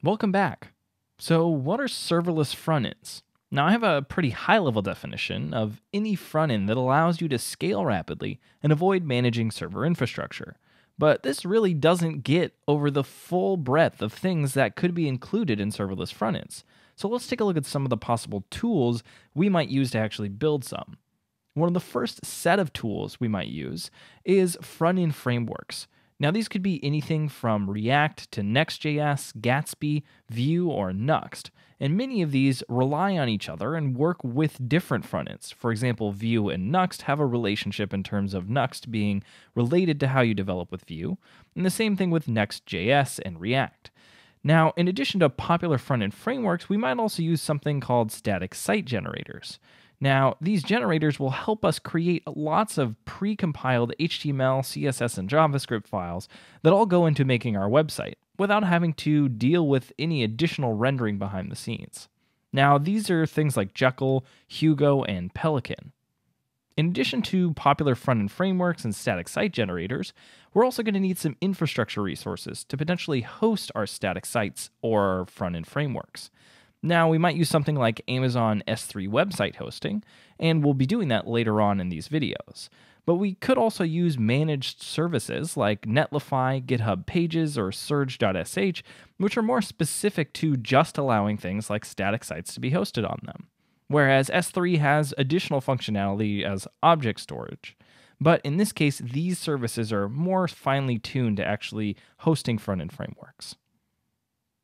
Welcome back. So, what are serverless front ends? Now, I have a pretty high level definition of any front end that allows you to scale rapidly and avoid managing server infrastructure. But this really doesn't get over the full breadth of things that could be included in serverless front ends. So, let's take a look at some of the possible tools we might use to actually build some. One of the first set of tools we might use is front end frameworks. Now, these could be anything from React to Next.js, Gatsby, Vue, or Nuxt, and many of these rely on each other and work with different front ends. For example, Vue and Nuxt have a relationship in terms of Nuxt being related to how you develop with Vue, and the same thing with Next.js and React. Now, in addition to popular front end frameworks, we might also use something called static site generators. Now, these generators will help us create lots of pre-compiled HTML, CSS, and JavaScript files that all go into making our website without having to deal with any additional rendering behind the scenes. Now, these are things like Jekyll, Hugo, and Pelican. In addition to popular front end frameworks and static site generators, we're also going to need some infrastructure resources to potentially host our static sites or front end frameworks. Now, we might use something like Amazon S3 website hosting, and we'll be doing that later on in these videos. But we could also use managed services like Netlify, GitHub Pages, or Surge.sh, which are more specific to just allowing things like static sites to be hosted on them. Whereas S3 has additional functionality as object storage. But in this case, these services are more finely tuned to actually hosting front end frameworks.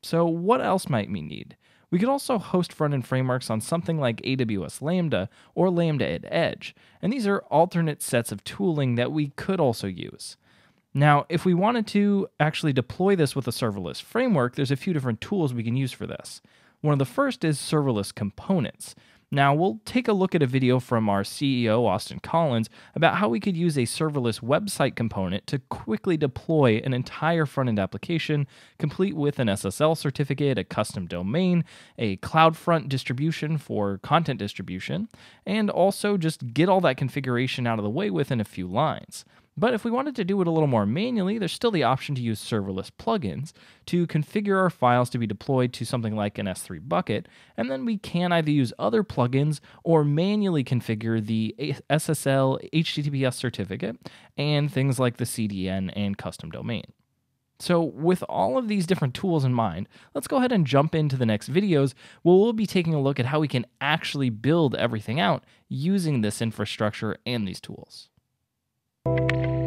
So, what else might we need? We could also host front end frameworks on something like AWS Lambda or Lambda at Edge, and these are alternate sets of tooling that we could also use. Now, if we wanted to actually deploy this with a serverless framework, there's a few different tools we can use for this. One of the first is serverless components. Now, we'll take a look at a video from our CEO, Austin Collins, about how we could use a serverless website component to quickly deploy an entire front end application, complete with an SSL certificate, a custom domain, a CloudFront distribution for content distribution, and also just get all that configuration out of the way within a few lines. But if we wanted to do it a little more manually, there's still the option to use serverless plugins to configure our files to be deployed to something like an S3 bucket, and then we can either use other plugins or manually configure the SSL HTTPS certificate and things like the CDN and custom domain. So, with all of these different tools in mind, let's go ahead and jump into the next videos where we'll be taking a look at how we can actually build everything out using this infrastructure and these tools. Música